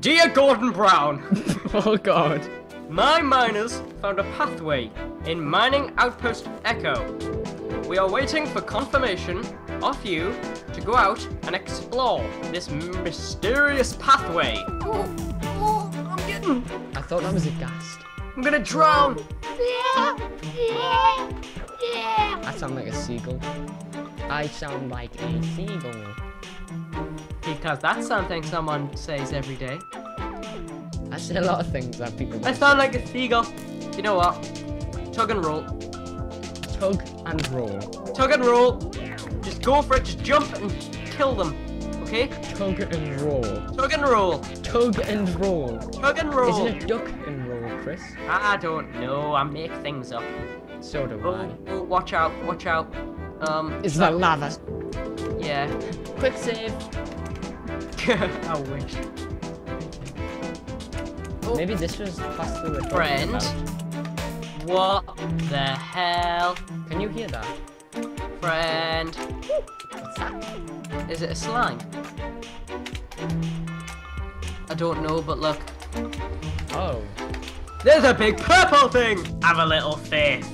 Dear Gordon Brown, Oh god. my miners found a pathway in Mining Outpost Echo. We are waiting for confirmation of you to go out and explore this mysterious pathway. Oh, oh, I'm getting. I thought that was a ghast. I'm gonna drown. That sounded like a seagull. I sound like a seagull. Because that's something someone says every day. I say a lot of things that people I sound like a seagull. You know what? Tug and roll. tug and roll. Tug and roll. Just go for it. Just jump and kill them. Okay? Tug and roll. Tug and roll. Tug and roll. Tug and roll. Isn't it duck and roll, Chris? I don't know. I make things up. So do Oh, I. oh, watch out. Watch out. Um. Is that lava? Yeah. Quick save. I wish. Oh, Maybe this was past the recording Friend. What the hell, Can you hear that? friend? What's that? Is it a slime? I don't know, but look. Oh. There's a big purple thing! Have a little faith.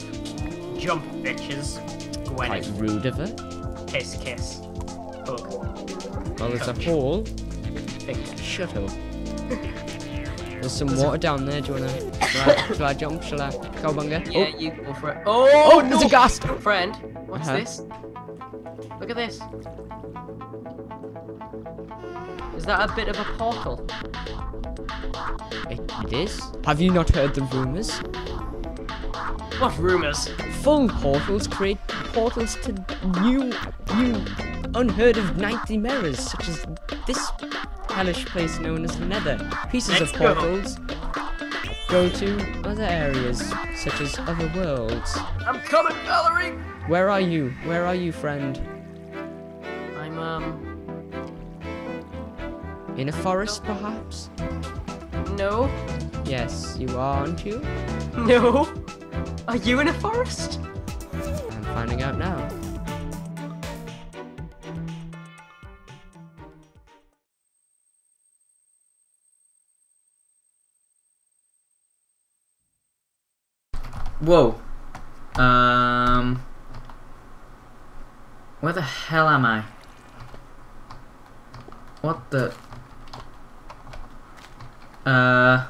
Jump, bitches. Quite Gwenny. rude of her. Kiss, kiss. Hug. Well, there's a hole. Finger. Shut up. There's some water down there. Do you wanna? Shall I, shall I jump? Shall I? Cowbunga? Yeah, Oh, you go for it. Oh, oh, no! there's a ghast. Friend, what's Uh-huh. this? Look at this. Is that a bit of a portal? It, it is. Have you not heard the rumors? What rumors? Full portals create portals to new, new, unheard of nightly mirrors, such as this hellish place known as the Nether. Pieces Let's of go. portals go to other areas, such as other worlds. I'm coming, Valerie! Where are you? Where are you, friend? I'm, um, In a forest, perhaps? no. Yes, you are, aren't you? No. Are you in a forest? I'm finding out now. Whoa. Um. Where the hell am I? What the? Uh.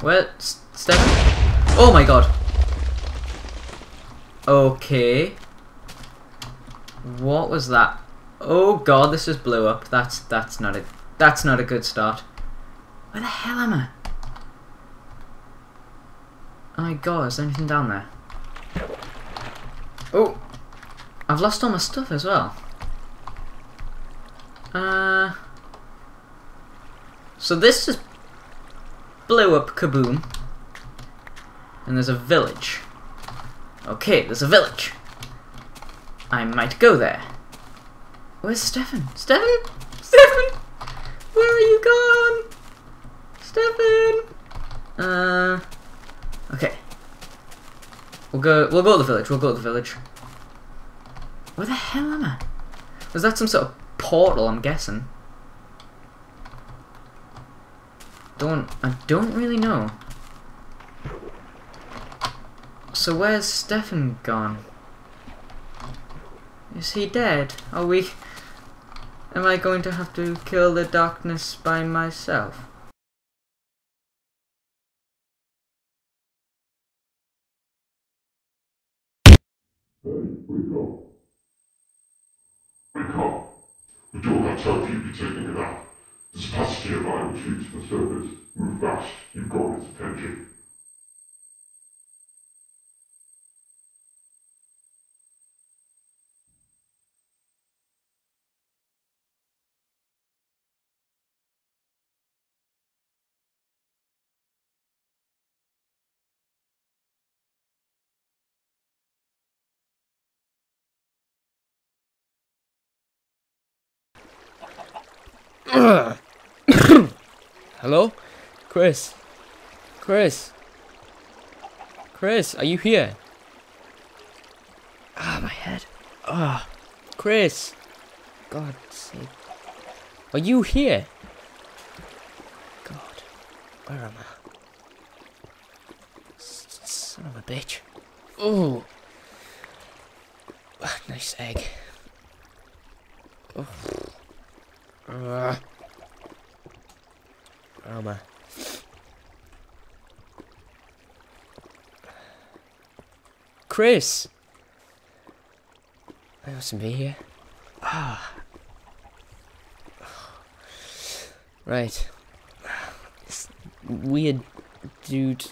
Where? Stefan? Oh my god. Okay. What was that? Oh god, this just blew up. That's that's not a that's not a good start. Where the hell am I? Oh my god, is there anything down there? Oh! I've lost all my stuff as well. Uh. So this just blew up kaboom. And there's a village. Okay, there's a village. I might go there. Where's Stefan? Stefan? Stefan? Where are you gone? Stefan? Uh. We'll go. We'll go to the village. We'll go to the village. Where the hell am I? Was that some sort of portal? I'm guessing. Don't. I don't really know. So where's Stefan gone? Is he dead? Are we? Am I going to have to kill the darkness by myself? Wake up. Wake up. The door taking it. There's a passage nearby which leads to the surface. Move fast, you've got its attention. Hello? Chris? Chris? Chris, are you here? Ah, my head. Ah, Chris. God's sake. Are you here? God. Where am I? S- Son of a bitch. Oh. Nice egg. Oh. Uh. Where am I? Chris! I mustn't be here. Ah. Right. This weird dude.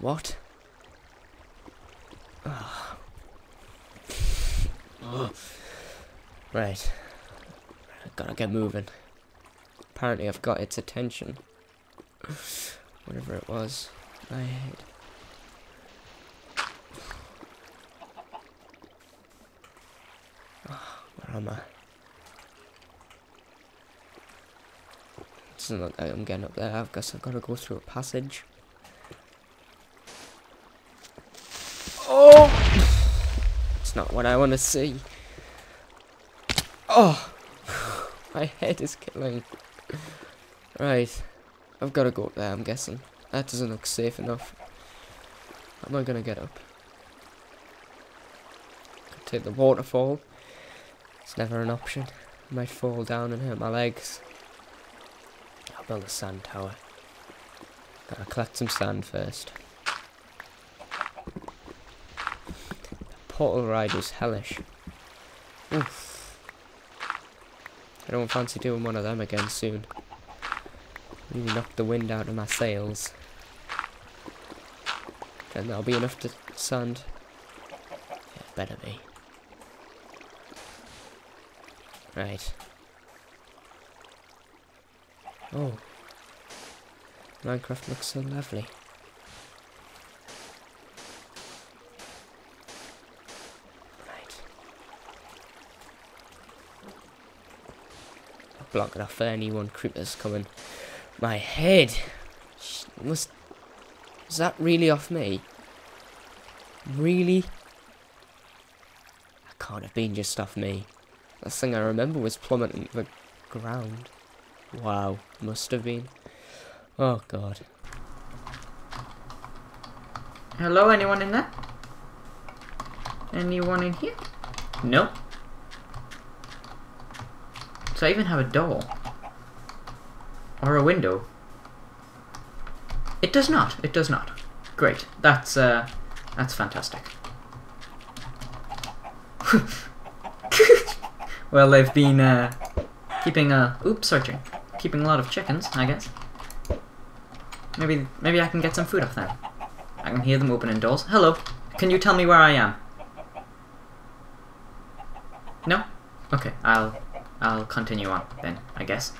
What? Ah. Right. Gotta get moving. Apparently, I've got its attention. Whatever it was. I hate. Ah, where am I? Doesn't look like I'm getting up there. I guess I've got to go through a passage. Oh! It's not what I want to see. Oh! My head is killing. Right. I've got to go up there, I'm guessing. That doesn't look safe enough. How am I going to get up? Could take the waterfall. It's never an option. I might fall down and hurt my legs. I'll build a sand tower. Gotta collect some sand first. Portal ride was hellish. Oof. I don't fancy doing one of them again soon. Really knocked the wind out of my sails. Then that'll be enough to sand. Yeah, better be. Right. Oh. Minecraft looks so lovely. Block for anyone creepers coming. My head! Must... Is that really off me? Really? That can't have been just off me. Last thing I remember was plummeting the ground. Wow, must have been. Oh god. Hello, anyone in there? Anyone in here? No. I even have a door. Or a window. It does not. It does not. Great. That's uh that's fantastic. well, they've been uh keeping uh oops searching. Keeping a lot of chickens, I guess. Maybe maybe I can get some food off them. I can hear them opening doors. Hello. Can you tell me where I am? No? Okay, I'll I'll continue on then, I guess.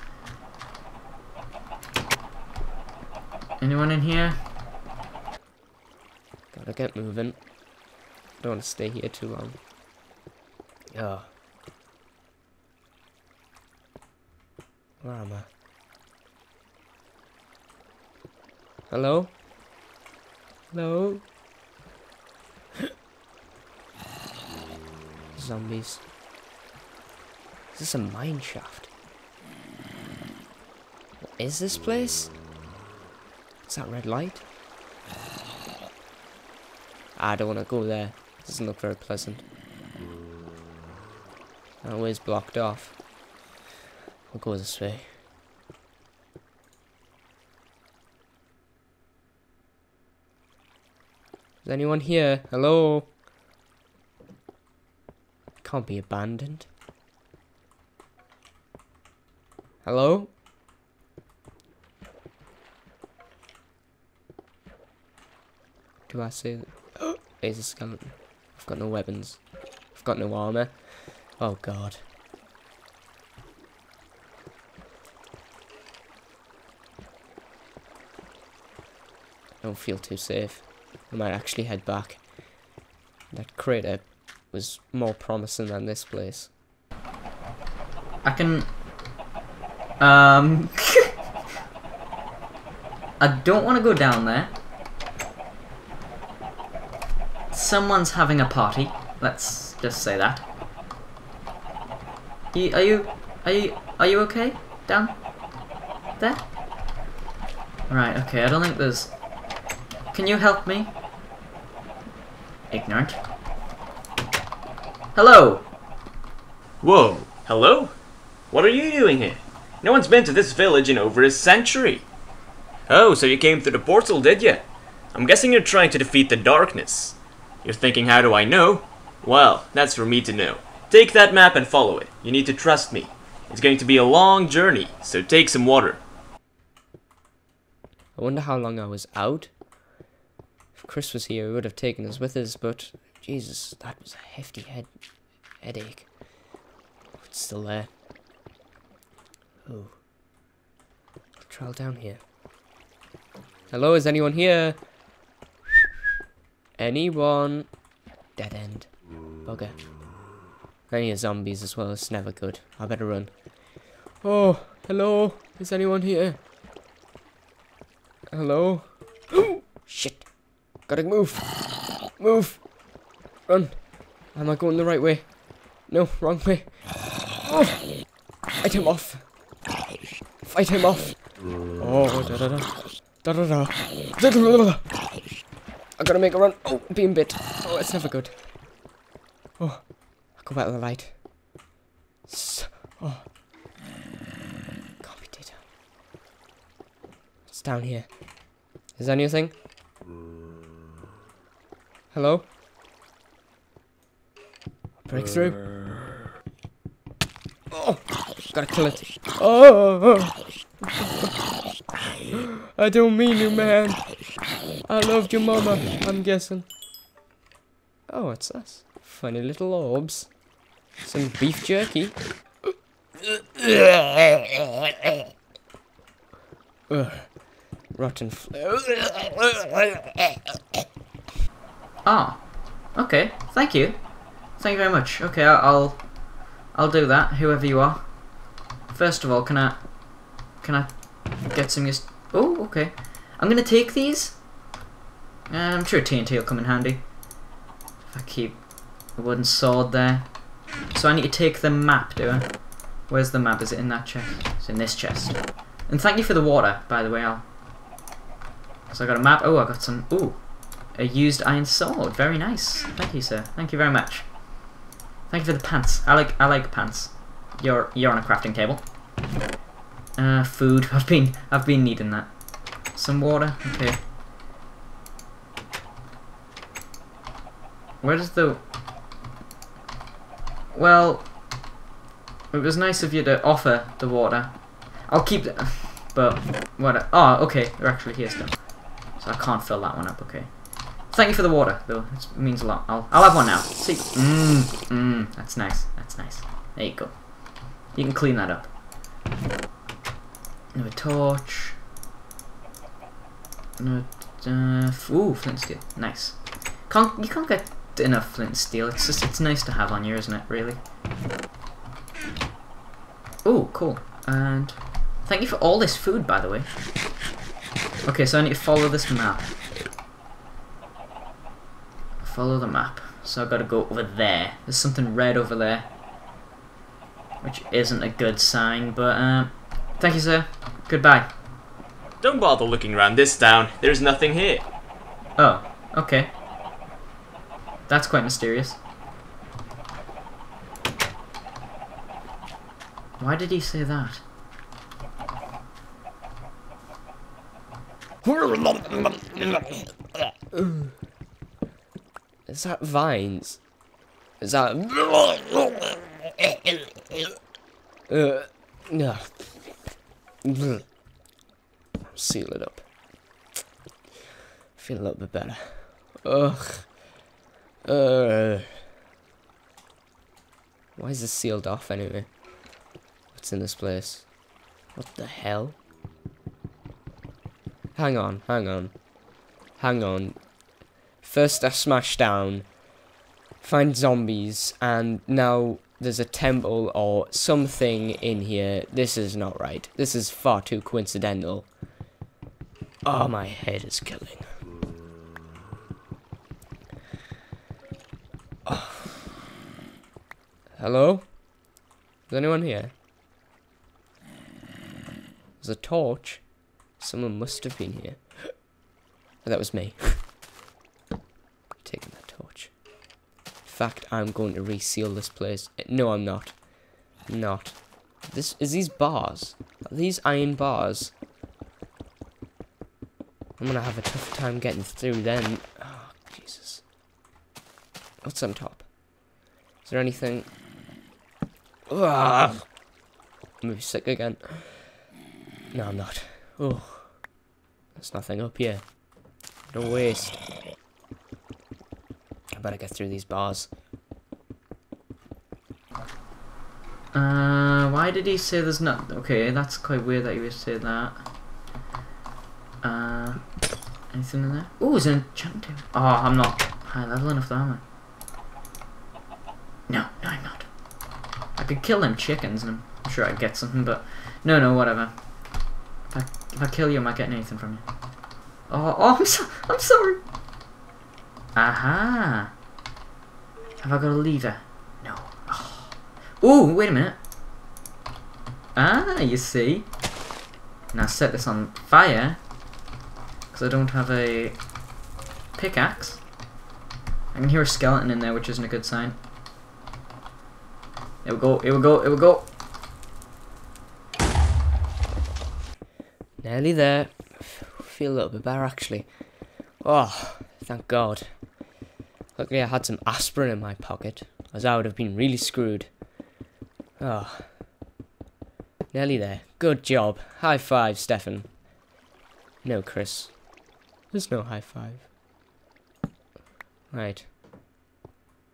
Anyone in here? Gotta get moving. Don't want to stay here too long. Oh. Where am I? Hello? Hello? Zombies. Is this a mine shaft? What is this place? Is that red light? Ah, I don't want to go there. Doesn't look very pleasant. That way's blocked off. We'll go this way. Is anyone here? Hello? Can't be abandoned. Hello? Do I see that? There's a skeleton. I've got no weapons. I've got no armor. Oh god. I don't feel too safe. I might actually head back. That crater was more promising than this place. I can um I don't want to go down there. Someone's having a party. Let's just say that. You, are you are you are you okay down there? Right, okay, I don't think there's... Can you help me? Ignorant. Hello! Whoa, hello? What are you doing here? No one's been to this village in over a century. Oh, so you came through the portal, did you? I'm guessing you're trying to defeat the darkness. You're thinking, how do I know? Well, that's for me to know. Take that map and follow it. You need to trust me. It's going to be a long journey, so take some water. I wonder how long I was out. If Chris was here, he would have taken us with us, but Jesus, that was a hefty head headache. It's still there. Oh. Trail down here. Hello, is anyone here? Anyone? Dead end. Bugger. Any zombies as well, it's never good. I better run. Oh, hello? Is anyone here? Hello? Shit. Gotta move. Move. Run. Am I going the right way? No, wrong way. Oh. Him off. Fight him off. Oh, da da da. Da da da. Da da da. I gotta make a run. Oh, being bit. Oh, it's never good. Oh, I'll go back to the light. S oh. Can't be did. It's down here. Is there anything? Hello? Breakthrough? Uh. Oh! Gotta kill it. Oh! oh. I don't mean you, man. I loved your mama, I'm guessing. Oh, what's this? Funny little orbs. Some beef jerky. Ugh. Rotten Ah, okay. Thank you. Thank you very much. Okay, I'll, I'll do that. Whoever you are. First of all, can I, can I get some? Oh, okay. I'm gonna take these. Uh, I'm sure TNT will come in handy. If I keep a wooden sword there. So I need to take the map, do I? Where's the map? Is it in that chest? It's in this chest. And thank you for the water, by the way. I'll. So I got a map. Oh, I got some. Ooh, a used iron sword. Very nice. Thank you, sir. Thank you very much. Thank you for the pants. I like I like pants. You're you're on a crafting table. Uh, food. I've been I've been needing that. Some water. Okay. Where does the? Well, it was nice of you to offer the water. I'll keep the, but what? Oh, okay. They're actually here still, so I can't fill that one up. Okay. Thank you for the water, though. It means a lot. I'll, I'll have one now. See, mmm, mmm. That's nice. That's nice. There you go. You can clean that up. Another torch. No, uh, ooh, flint steel. Nice. Can't you can't get enough flint steel. It's just it's nice to have on you, isn't it? Really. Oh, cool. And thank you for all this food, by the way. Okay, so I need to follow this map. Follow the map. So I've got to go over there. There's something red over there. Which isn't a good sign, but um, thank you, sir. Goodbye. Don't bother looking around this town. There's nothing here. Oh, okay. That's quite mysterious. Why did he say that? Is that vines? Is that? Uh, no. Seal it up. Feel a little bit better. Ugh. Uh. Why is this sealed off anyway? What's in this place? What the hell? Hang on, hang on. Hang on. First I smash down, find zombies, and now there's a temple or something in here. This is not right. This is far too coincidental. Oh, my head is killing. Oh. Hello? Is anyone here? There's a torch. Someone must have been here. that was me. Taking that torch. In fact, I'm going to reseal this place. No, I'm not. Not. This is these bars. Are these iron bars? I'm gonna have a tough time getting through then. Oh, Jesus. What's on top? Is there anything? Ugh. I'm sick again. No, I'm not. Oh, there's nothing up here. No waste. Better get through these bars. Uh, why did he say there's not? Okay, that's quite weird that he would say that. Uh, anything in there? Oh, is an enchant table. Oh, I'm not high level enough, am I? No, no, I'm not. I could kill them chickens, and I'm sure I'd get something, but no, no, whatever. If I, if I kill you, am I getting anything from you? Oh, oh, I'm so, I'm sorry. Aha. Have I got a lever? No. Oh. Ooh, wait a minute. Ah, you see. Now set this on fire. Because I don't have a pickaxe. I can hear a skeleton in there, which isn't a good sign. It will go, it will go, it will go. Nearly there. Feel a little bit better actually. Oh, thank God. Luckily I had some aspirin in my pocket, as I would have been really screwed. Oh. Nearly there. Good job. High five, Stefan. No, Chris. There's no high five. Right.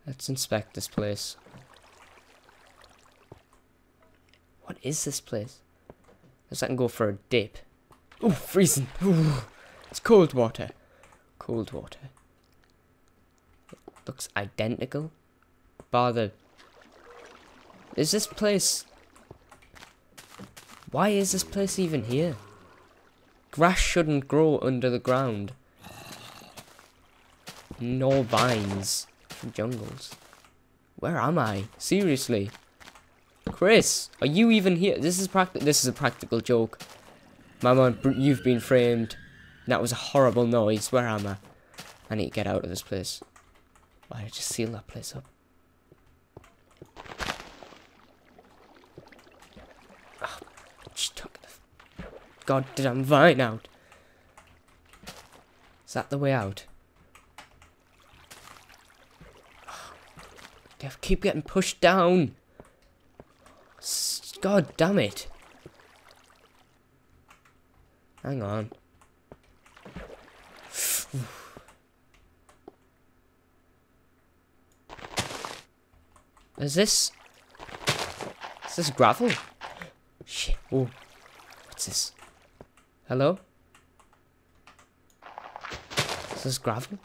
Let's inspect this place. What is this place? I can go for a dip. Ooh, freezing. Ooh, it's cold water. Cold water. Looks identical. Bar the... Is this place... Why is this place even here? Grass shouldn't grow under the ground. No vines jungles. Where am I? Seriously. Chris, are you even here? This is practi- This is a practical joke. My br- you've been framed. That was a horrible noise. Where am I? I need to get out of this place. Why I just seal that place up? Oh, the f- goddamn vine out. Is that the way out? Ah, they keep getting pushed down. God damn it. Hang on. Is this... Is this gravel? Shit. Oh. What's this? Hello? Is this gravel?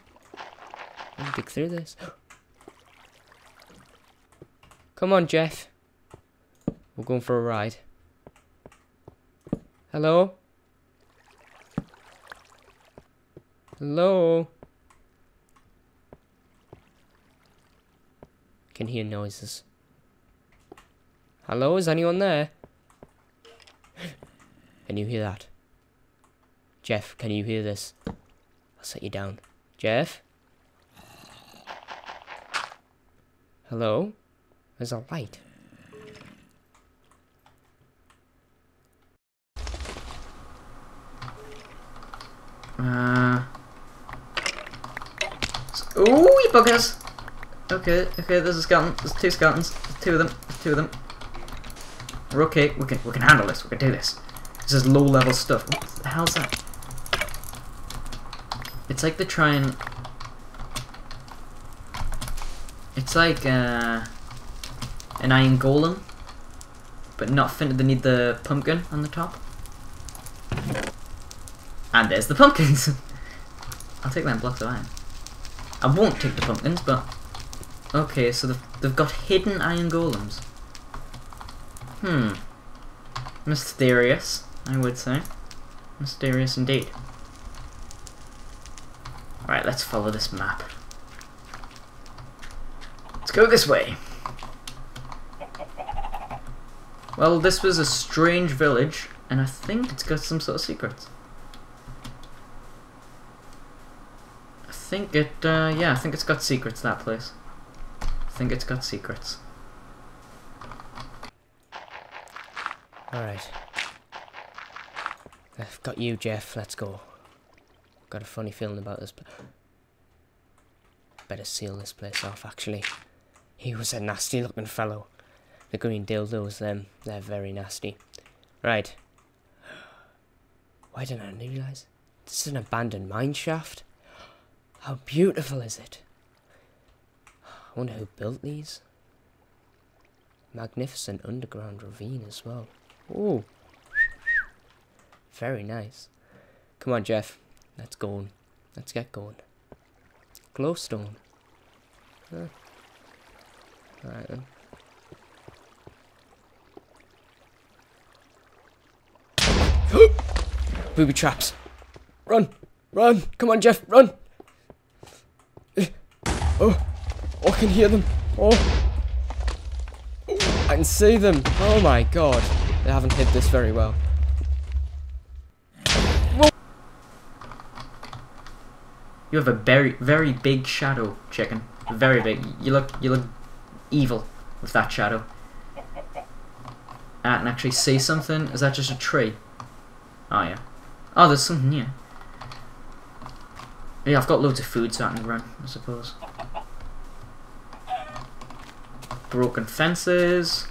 Dig through this. Come on, Jeff. We're going for a ride. Hello? Hello? Can hear noises. Hello, is anyone there? Can you hear that? Jeff, can you hear this? I'll set you down. Jeff? Hello? There's a light. Uh. Ooh, you buggers! Okay, okay, there's a skeleton. There's two skeletons. There's two of them. There's two of them. We're okay. We can we can handle this. We can do this. This is low level stuff. What the hell's that? It's like they try and. It's like uh, an iron golem, but not fin. They need the pumpkin on the top. And there's the pumpkins. I'll take them blocks of iron. I won't take the pumpkins, but Okay, so they've, they've got hidden iron golems. Hmm. Mysterious, I would say. Mysterious indeed. Alright, let's follow this map. Let's go this way. Well, this was a strange village, and I think it's got some sort of secrets. I think it, uh, yeah, I think it's got secrets, that place. I think it's got secrets. Alright. I've got you, Jeff. Let's go. Got a funny feeling about this. Better seal this place off, actually. He was a nasty looking fellow. The green dildos, them, they're very nasty. Right. Why didn't I realise? This is an abandoned mine shaft. How beautiful is it? Wonder who built these. Magnificent underground ravine as well. Ooh. Very nice. Come on, Jeff. Let's go. On. Let's get going. Glowstone. Huh. Alright then. Booby traps. Run! Run! Come on, Jeff, run! Oh! Oh, I can hear them. Oh! I can see them. Oh my god. They haven't hid this very well. You have a very, very big shadow, chicken. Very big. You look, you look evil with that shadow. I can actually see something. Is that just a tree? Oh yeah. Oh, there's something here. Yeah, I've got loads of food so I can run, I suppose. Broken fences.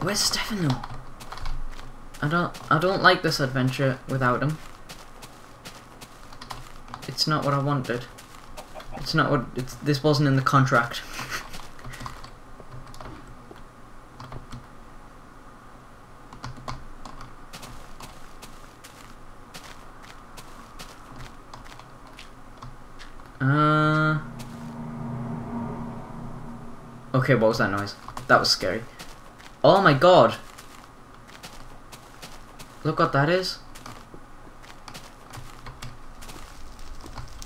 Where's Stefano? I don't I don't like this adventure without him. It's not what I wanted. It's not what it's this wasn't in the contract. Uh. Okay, what was that noise? That was scary. Oh my god! Look what that is.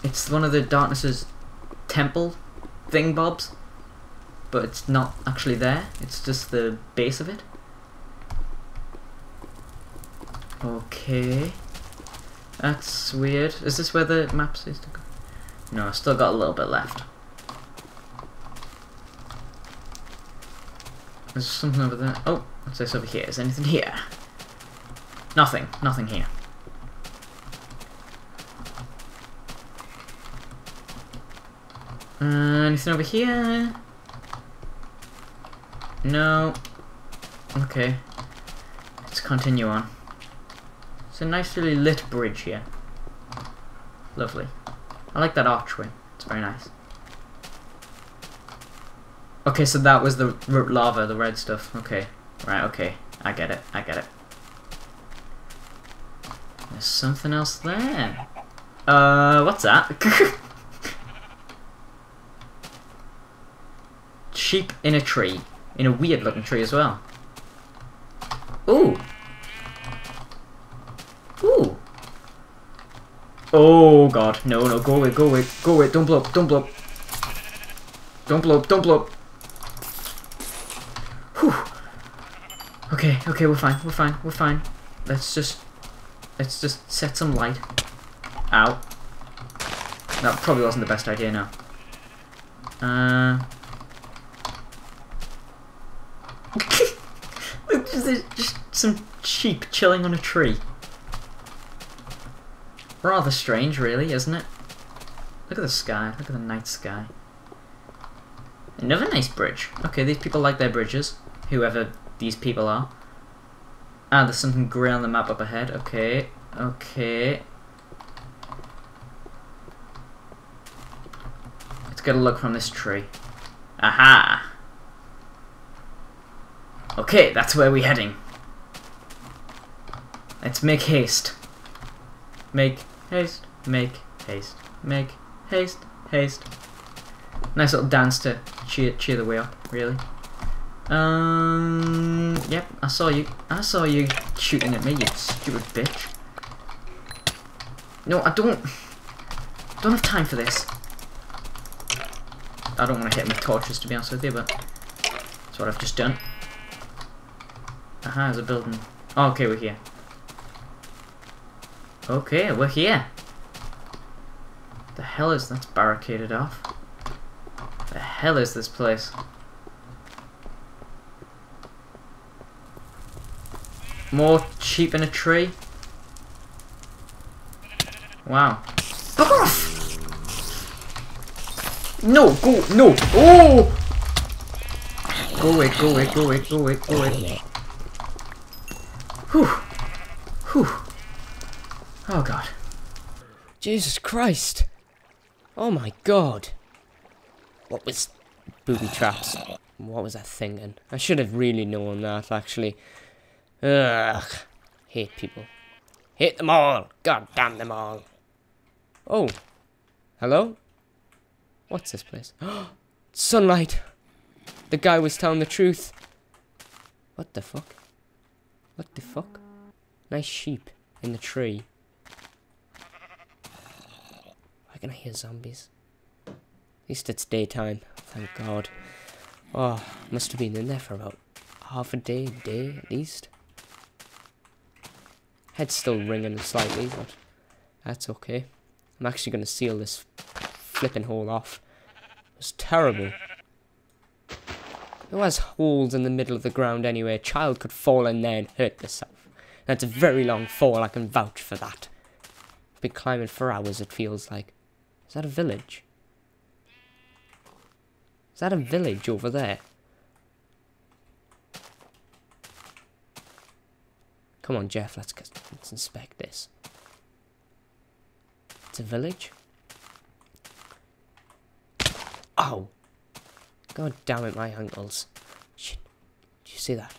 It's one of the darkness's temple thing bobs. But it's not actually there. It's just the base of it. Okay. That's weird. Is this where the map says to go? No, I still got a little bit left. There's something over there. Oh, what's this over here? Is anything here? Nothing. Nothing here. Uh, anything over here? No. Okay. Let's continue on. It's a nicely lit bridge here. Lovely. I like that archway. It's very nice. Okay, so that was the lava, the red stuff. Okay. Right, okay. I get it. I get it. There's something else there. Uh, what's that? Sheep in a tree. In a weird looking tree as well. Ooh. Ooh. Oh god. No, no, go away, go away, go away. Don't blow up, don't blow up. Don't blow up, don't blow up. Whew. Okay, okay, we're fine, we're fine, we're fine. Let's just let's just set some light. Ow. That probably wasn't the best idea now. Uh Look, just, just some sheep chilling on a tree. Rather strange, really, isn't it? Look at the sky. Look at the night sky. Another nice bridge. Okay, these people like their bridges. Whoever these people are. Ah, there's something grey on the map up ahead. Okay. Okay. Let's get a look from this tree. Aha! Okay, that's where we're heading. Let's make haste. Make haste, make haste, make haste, haste. Nice little dance to cheer cheer the way up, really. Um, yep, I saw you. I saw you shooting at me, you stupid bitch. No, I don't. Don't have time for this. I don't want to hit him with torches, to be honest with you, but that's what I've just done. Aha, there's a building. Oh, okay, we're here. Okay, we're here. The hell is that's barricaded off? The hell is this place? More sheep in a tree? Wow. Fuck off! No, go, no! Oh! Go away, go away, go away, go away, go away. Whew. Whew. Oh god. Jesus Christ. Oh my god. What was booby traps? What was I thinking? I should have really known that actually. Ugh. Hate people. Hate them all. God damn them all. Oh. Hello? What's this place? Sunlight. The guy was telling the truth. What the fuck? What the fuck? Nice sheep in the tree. Why can I hear zombies? At least it's daytime. Thank God. Oh, must have been in there for about half a day, day at least. Head's still ringing slightly, but that's okay. I'm actually going to seal this flipping hole off. It's terrible. It has holes in the middle of the ground anyway. A child could fall in there and hurt themselves. That's a very long fall, I can vouch for that. I've been climbing for hours, it feels like. Is that a village? Is that a village over there? Come on, Jeff, let's, let's inspect this. It's a village? Oh! God damn it, my ankles. Shit. Did you see that?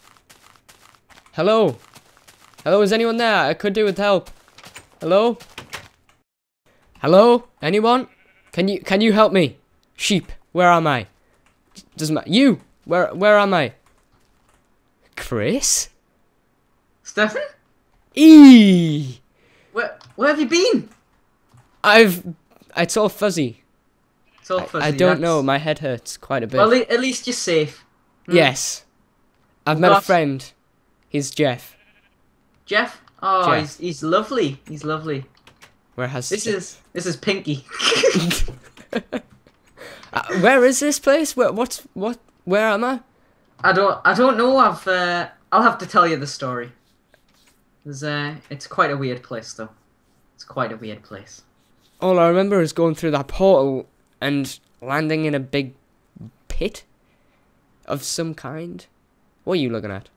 Hello? Hello, is anyone there? I could do with help. Hello? Hello? Anyone? Can you can you help me? Sheep, where am I? Doesn't matter. You! Where where am I? Chris? Stefan? Eee! Where where have you been? I've it's all fuzzy. It's all fuzzy. I don't know, my head hurts quite a bit. Well, at least you're safe. Hmm. yes. I've met a friend. He's Jeff. Jeff? Oh, Jeff. he's he's lovely. He's lovely. Where has This is this is Pinky. Uh, where is this place? Where what's what where am I? I don't I don't know. I've uh, I'll have to tell you the story. Uh, it's quite a weird place though. It's quite a weird place. All I remember is going through that portal and landing in a big pit of some kind. What are you looking at?